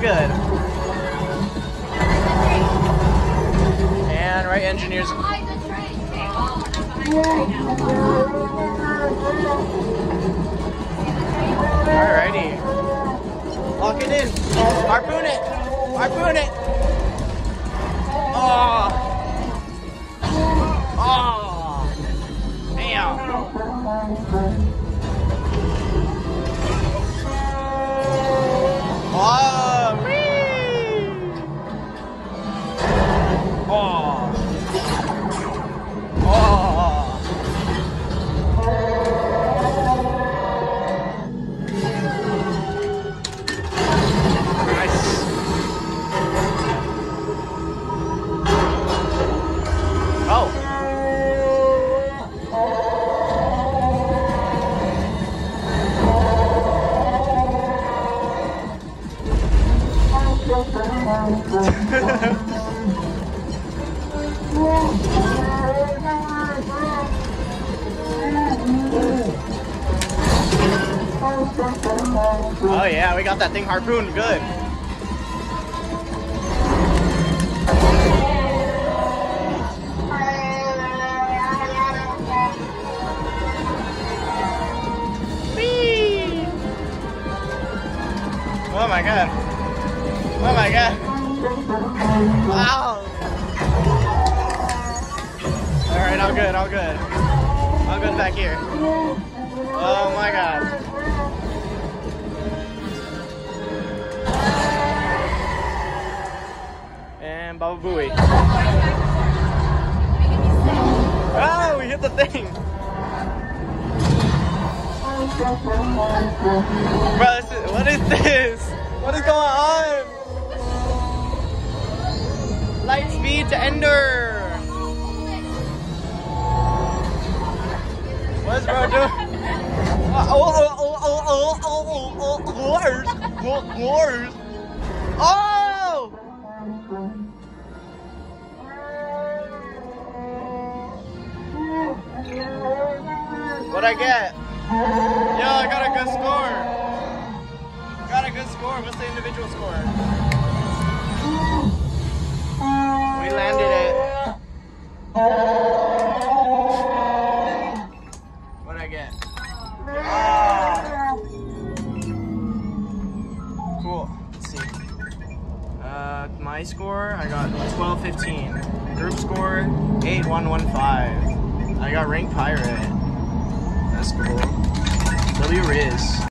good. And right engineers. Alrighty. Lock it in. Harpoon it. Harpoon it. Oh. Oh. Damn. Oh yeah, we got that thing harpooned good. Oh my god. Oh my god. Wow. Alright, all good, all good. All good back here. Oh my god. And Baba Booey. Oh, we hit the thing. Bro, is, what is this? What is going on? Speed to Ender. What's bro doing? Uh, oh, oh, oh, oh, oh, oh, oh, oh, wars, wars. Oh! What'd I get? Yo, I got a good score. Got a good score. What's the individual score? Cool. Let's see. Uh, my score, I got 1215. Group score, 8115. I got rank pirate. That's cool. W Riz.